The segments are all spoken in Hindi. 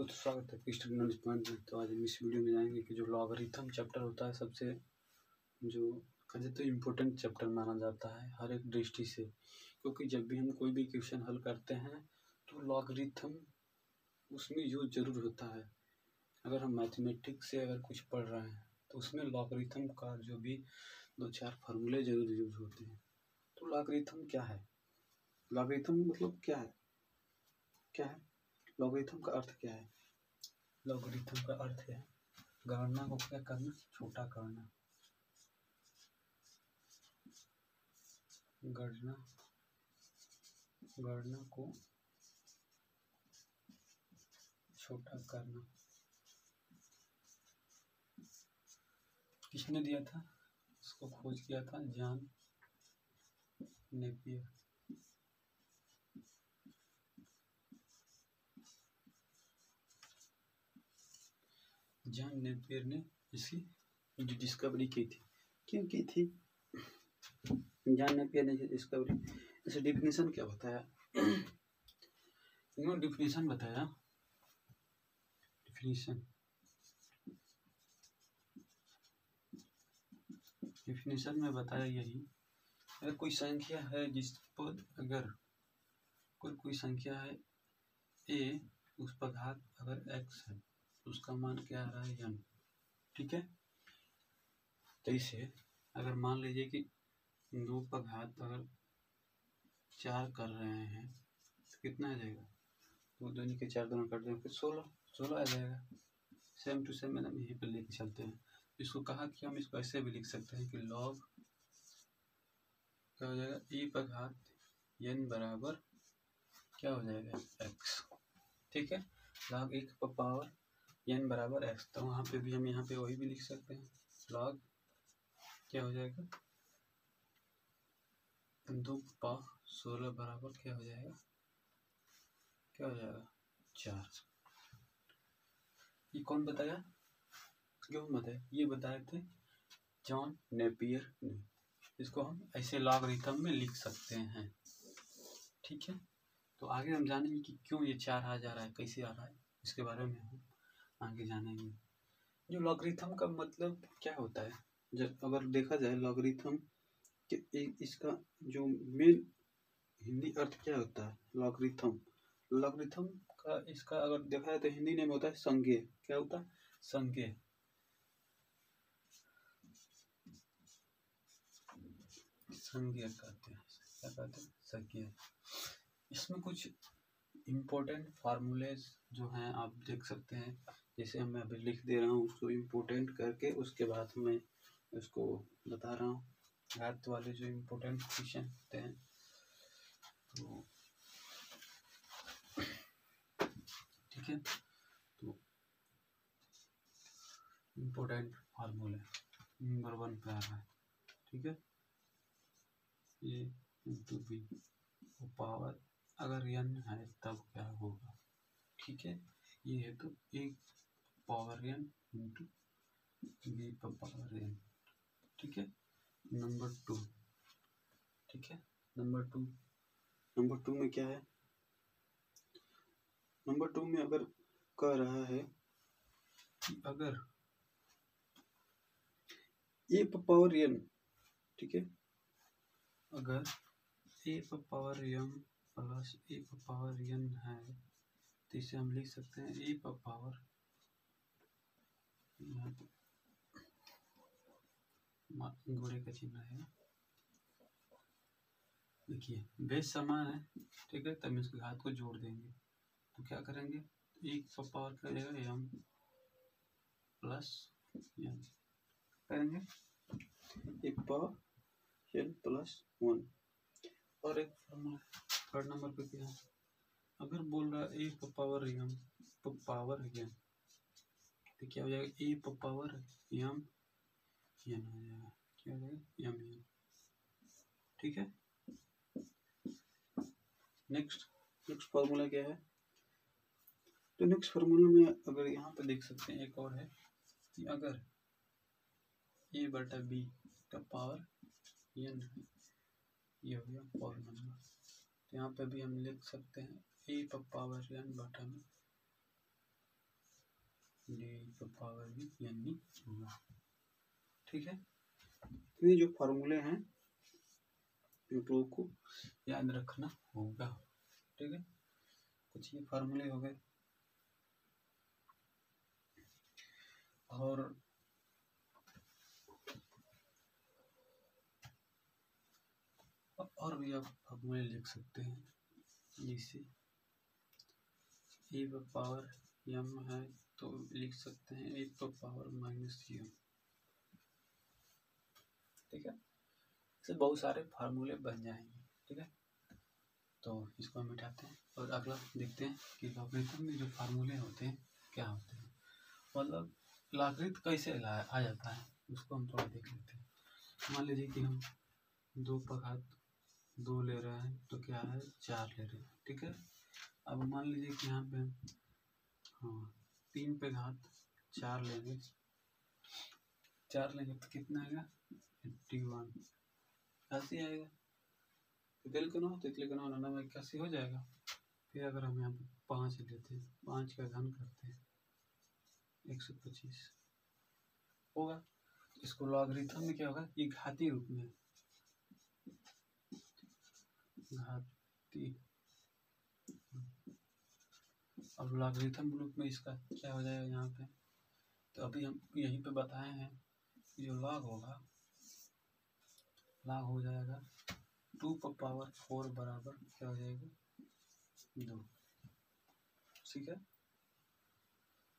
तो स्वागत है। क्रिस्टल नॉलेज पॉइंट में। तो आज हम इस वीडियो में जानेंगे कि जो लॉगरिथम चैप्टर होता है, सबसे जो कहे तो इम्पोर्टेंट चैप्टर माना जाता है हर एक दृष्टि से। क्योंकि जब भी हम कोई भी क्वेश्चन हल करते हैं तो लॉगरिथम उसमें यूज़ ज़रूर होता है। अगर हम मैथमेटिक्स से अगर कुछ पढ़ रहे हैं तो उसमें लॉगरिथम का जो भी दो चार फार्मूले ज़रूर यूज़ होते हैं। तो लॉगरिथम क्या है? लॉगरिथम मतलब क्या है? क्या है? लॉगरिथम का अर्थ क्या है? लॉगरिथम का अर्थ है, गणना को क्या करना? छोटा करना। गणना गणना को छोटा करना। किसने दिया था? इसको खोज किया था जॉन नेपियर। जॉन नेपियर ने इसकी जो डिस्कवरी की थी। क्यों की थी? जॉन नेपियर ने डिस्कवरी इसे डिफिनेशन क्या बताया? इन्होंने डिफिनेशन बताया। डिफिनेशन डिफिनेशन में बताया यही, अगर कोई संख्या है जिस पर अगर कोई कोई संख्या है ए उस पर घात अगर एक्स है उसका मान क्या आ रहा है यन ठीक है? तो इसे अगर मान लीजिए कि दो का घात अगर चार कर रहे हैं तो कितना आ जाएगा? दो दोनों के चार दोनों कट देंगे सोलह सोलह आ जाएगा। सेम टू सेम मैडम यहीं पर लेके चलते हैं। इसको कहा कि हम इसको ऐसे भी लिख सकते हैं कि लॉग क्या हो जाएगा? ई पर घात एन बराबर क्या हो जाएगा? एक्स ठीक है? लॉग एक पर पावर एन बराबर एक्स तो वहाँ पे भी हम यहाँ पे वही भी लिख सकते हैं। लॉग क्या हो जाएगा? दो पा सोलह बराबर क्या हो जाएगा? क्या हो जाएगा? चार। ये कौन बताया? क्यों बताया? ये बताए थे जॉन नेपियर ने। इसको हम ऐसे लॉगरिथम में लिख सकते हैं। ठीक है? तो आगे हम जानेंगे कि क्यों ये चार आ जा रहा है, कैसे आ रहा है। इसके बारे में हम आगे जाने में। जो लॉगरिथम का मतलब क्या होता है? जब अगर देखा जाए लॉगरिथम कि इसका जो मेन हिंदी अर्थ क्या होता है? लॉगरिथम लॉगरिथम का इसका अगर देखा जाए तो हिंदी नेम होता है संज्ञ क्या होता है? संज्ञ संज्ञ कहते हैं। क्या कहते हैं? संज्ञ इसमें कुछ इम्पोर्टेंट फार्मूलेज जो हैं आप देख सकते हैं। जैसे मैं अभी लिख दे रहा हूँ उसको इम्पोर्टेंट करके, उसके बाद मैं उसको बता रहा हूँ। मैथ वाले जो इम्पोर्टेंट क्वेश्चन होते हैं तो ठीक है तो इम्पोर्टेंट फार्मूले नंबर वन पे आ रहा है, ठीक है? ये इंटू बी पावर अगर यन है, तब क्या होगा? ठीक है? ये है तो एक power N into B power N ठीक है? नंबर टू ठीक है? नंबर टू नंबर टू में क्या है? नंबर टू में अगर कह रहा है कि अगर ए पावर एन ठीक है? अगर A power M plus A power N है तो इसे हम लिख सकते हैं ए पावर घोड़े का चिन्ह है। देखिए बेस समान है, ठीक है, तब इसके हाथ को जोड़ देंगे। तो क्या करेंगे? एक सौ पावर क्या जाएगा एम प्लस एन करेंगे। एक पावर एन प्लस वन और एक फॉर्मूला थर्ड नंबर पे क्या है? अगर बोल रहा है A power M power N तो क्या? हो जाएगा? ए पावर एम एन हो जाएगा। क्या हो जाएगा? एम एन ठीक है? नेक्स्ट नेक्स्ट फार्मूला क्या है? तो नेक्स्ट फार्मूला में अगर यहाँ पे देख सकते हैं, एक और है कि अगर ए बटा बी का पावर एन ये हो गया पावर नंबर तो यहाँ पे भी हम लिख सकते हैं ए पर पावर एन बटा में डी का पावर भी यानी ठीक है? तो ये जो फार्मूले हैं लोगों को याद रखना होगा। ठीक है? कुछ ये फार्मूले हो गए। और और भी आप फॉर्मूले लिख सकते हैं, जैसे ए पावर यम है तो लिख सकते हैं ए पावर माइनस यम ठीक है? इससे बहुत सारे फार्मूले बन जाएँगे, ठीक है? तो इसको हम मिटाते हैं और अगला देखते हैं कि लॉगरिथम में जो फार्मूले होते हैं, क्या होते हैं। मतलब लाकृत कैसे आ जाता है, उसको हम थोड़ा देख लेते हैं। मान लीजिए कि हम दो पघात दो ले रहे हैं तो क्या है? चार ले रहे हैं, ठीक है? अब मान लीजिए कि यहाँ पे हाँ तीन पे घात चार लेंगे। चार लेंगे तो कितना आएगा? एट्टी वन इक्यासी आएगा। तितल का नौ तितली का नौ नन्ना इक्यासी हो जाएगा? फिर अगर हम यहाँ पे पाँच लेते हैं, पाँच का घन करते हैं, एक सौ पच्चीस, होगा? इसको लॉगरिथम में क्या होगा? ये घाती रूप में। अब लॉगरिथम रूप में इसका क्या हो जाएगा यहाँ पे? तो अभी हम यहीं पे बताए हैं कि जो लॉग होगा लॉग हो जाएगा टू पर पावर फोर बराबर क्या हो जाएगा? दो। ठीक है?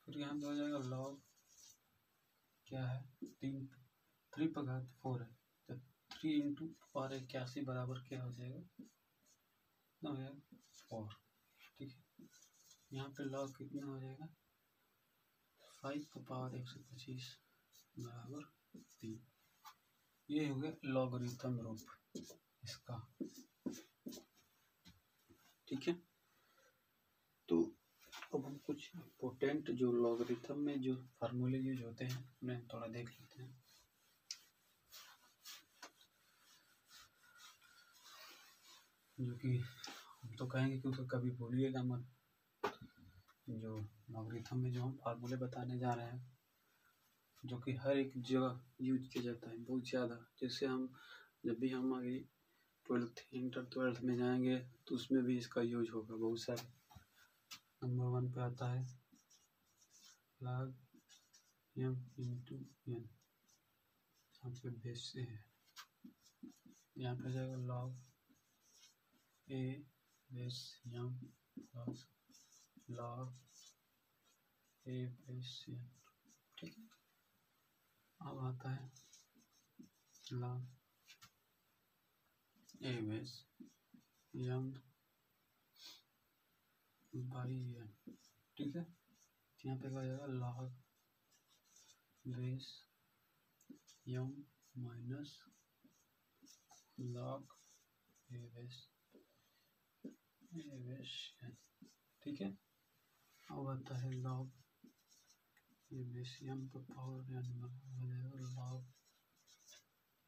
फिर यहाँ पे हो जाएगा लॉग क्या है? तीन थ्री पर घात फोर है। तो थ्री इंटू पावर इक्यासी बराबर क्या हो जाएगा? कितना हो जाएगा? फोर ठीक है। यहाँ पे लॉग कितना हो जाएगा? फाइव पर पावर एक सौ पच्चीस बराबर तीन। ये हो गया लॉगरिथम रूप इसका। ठीक है? तो अब हम कुछ इम्पोर्टेंट जो लॉगरिथम में जो फार्मूले यूज़ होते हैं उन्हें थोड़ा देख लेते हैं। जो कि हम तो कहेंगे कि उसको कभी भूलिएगा मत। जो लॉगरिथम में जो हम फार्मूले बताने जा रहे हैं, जो कि हर एक जगह यूज़ किया जाता है, बहुत ज़्यादा। जैसे हम जब भी हम आगे ट्वेल्थ इंटर ट्वेल्थ में जाएँगे तो उसमें भी इसका यूज़ होगा बहुत सारे। नंबर वन पे आता है log m इंटू एन यहाँ पे बेस से है। यहाँ पे जाएगा log a base m plus log a base n ठीक है। अब आता है log a base m by N. ठीक है। यहाँ पे क्या जाएगा log base M minus log A ठीक है? अब आता है लॉग ए बेस यम पर पावर एन हो जाएगा लॉग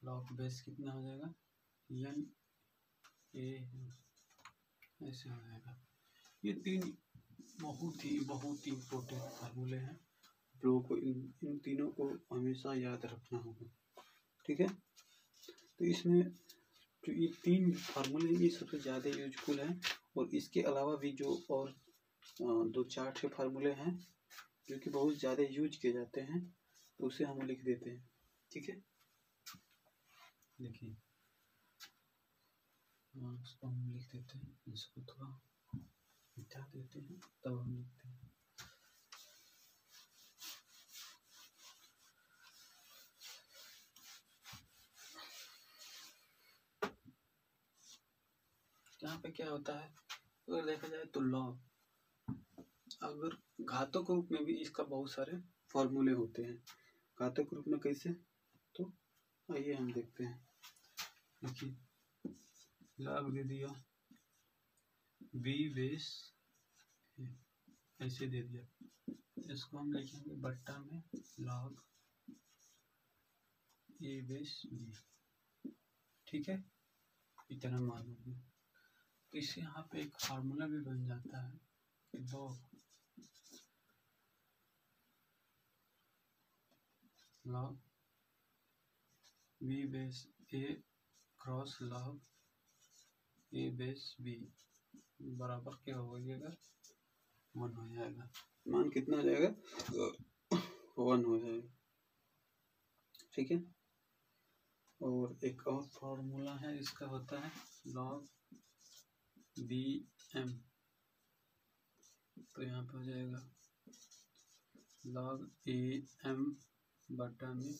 लॉग बेस कितना हो जाएगा? एन ए ऐसे हो जाएगा। ये तीन बहुत ही बहुत ही इम्पोर्टेंट फार्मूले हैं। आप लोगों को इन इन तीनों को हमेशा याद रखना होगा। ठीक है? तो इसमें जो ये तीन फार्मूले ये सबसे ज़्यादा यूजफुल हैं। और इसके अलावा भी जो और दो चार छः फार्मूले हैं, जो कि बहुत ज़्यादा यूज़ किए जाते हैं तो उसे हम लिख देते हैं। ठीक है? देखिए। उसको हम लिख देते हैं। इसको थोड़ा मिटा देते हैं, तब हम लिखते हैं। यहाँ पे क्या होता है? अगर देखा जाए तो लॉग अगर घातक रूप में भी इसका बहुत सारे फॉर्मूले होते हैं। घातक रूप में कैसे? तो आइए हम देखते हैं। देखिए लॉग दे दिया। बी बेस ऐसे दे दिया। इसको हम लिखेंगे बट्टा में लॉग ए बेस बी ठीक है? इतना मालूम है। तो इससे यहाँ पे एक फार्मूला भी बन जाता है कि log log B base A cross log A base B बराबर क्या हो जाएगा? वन हो जाएगा। मान कितना हो जाएगा? वन हो जाएगा। ठीक है? और एक और फॉर्मूला है, इसका होता है लॉग बी एम। तो यहाँ पे हो जाएगा। लॉग ए एम बटा में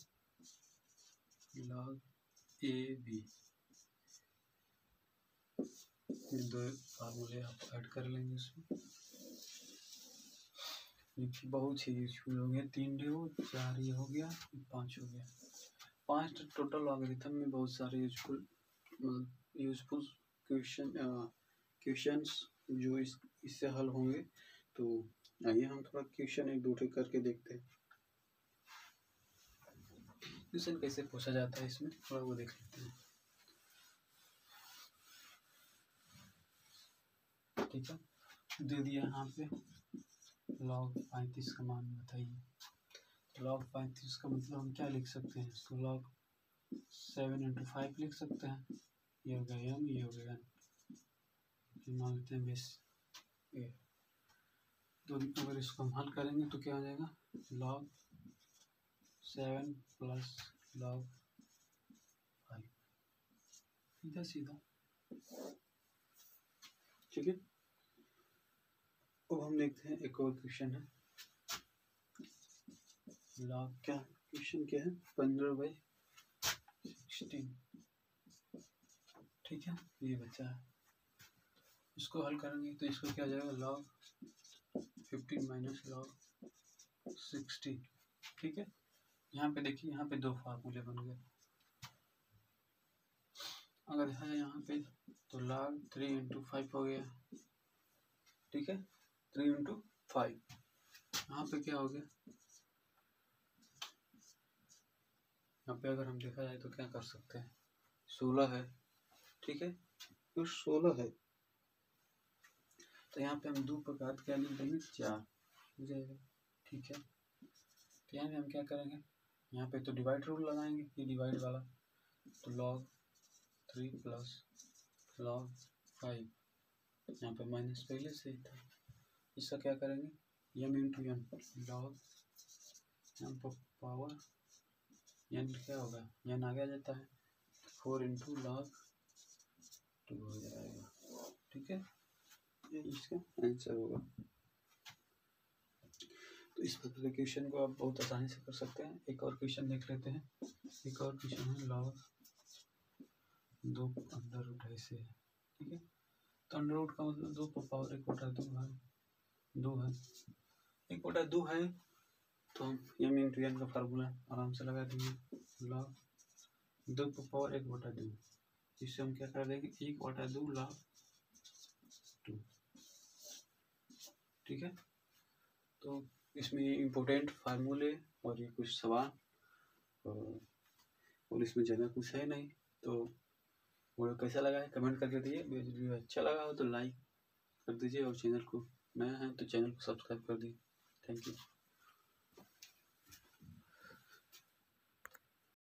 लॉग ए बी। दो फार्मूले आप ऐड कर लेंगे इसमें बहुत ही यूजफुल हो गया। तीन डी हो, चार ये हो गया, पाँच हो गया। पाँच टोटल लॉगरिथम में बहुत सारे यूजफुल यूजफुल क्वेश्चन क्वेश्चंस जो इस, इससे हल होंगे। तो आइए हम थोड़ा क्वेश्चन एक दो करके देखते हैं। क्वेश्चन कैसे पूछा जाता है इसमें? थोड़ा वो देख लेते हैं। ठीक है। दे दिया यहाँ पे। लॉग पैंतीस का मान बताइए। लॉग पैंतीस का मतलब हम क्या लिख सकते हैं? इसको लॉग सेवन इंटू फाइव लिख सकते हैं। ये हो गया एम ये हो गया एन मान लेते हैं बेस। ए तो अगर इसको हम हल करेंगे तो क्या हो जाएगा? Log seven plus log five सीधा सीधा। ठीक है? अब हम देखते हैं एक और क्वेश्चन है। लॉग क्या क्वेश्चन क्या है? पंद्रह बाई सिक्सटीन ठीक है? ये बच्चा है। इसको हल करेंगे तो इसको क्या जाएगा? Log fifteen minus log sixteen ठीक है? यहाँ पे देखिए, यहाँ पे दो फार्मूले बन गए। अगर है यहाँ पे तो लॉग थ्री इंटू फाइव हो गया। ठीक है? थ्री इंटू फाइव यहाँ पे क्या हो गया? यहाँ पे अगर हम देखा जाए तो क्या कर सकते हैं? सोलह है। ठीक है? तो सोलह है। तो यहाँ पे हम दो प्रकार क्या लिख देंगे चार। हो जाएगा। ठीक है। तो यहाँ पे हम क्या करेंगे? यहाँ पे तो डिवाइड रूल लगाएँगे। ये डिवाइड वाला। तो log three plus log five यहाँ पे माइनस पहले से ही था। इसका क्या करेंगे? M into N log M M power N क्या होगा? एन आगे जाता है। फोर इंटू लॉग टू हो जाएगा। ठीक है? इसका आंसर होगा। तो इस प्रकार के क्वेश्चन को आप बहुत आसानी से कर सकते हैं। एक और क्वेश्चन देख लेते हैं। एक और क्वेश्चन है लॉग दो अंडर रूट ऐसे है ठीक है? तो अंडर रूट का मतलब दो पावर एक बटा दो है। दो है। एक बटा दो है तो हम एम इंटू एन का फार्मूला आराम से लगा देंगे। लॉग दो पावर एक बटा दो। इससे हम क्या कर देंगे? एक बटा दो लॉग टू ठीक है? तो इसमें इम्पोर्टेंट फार्मूले और ये कुछ सवाल और इसमें ज़्यादा कुछ है नहीं तो वीडियो कैसा लगा है कमेंट करके दीजिए। वीडियो अच्छा लगा हो तो लाइक कर दीजिए और चैनल को, नया है तो चैनल को सब्सक्राइब कर दीजिए। Thank you